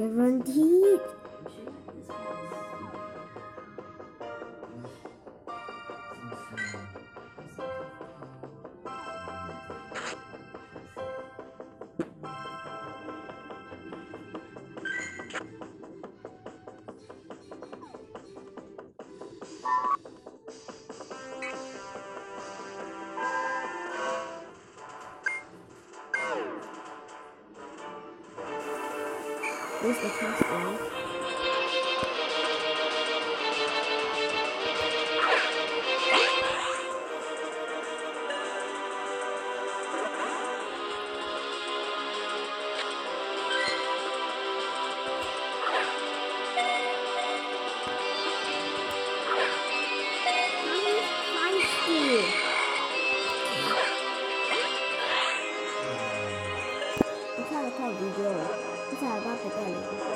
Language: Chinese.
没问题 Where's the castle? 我不好意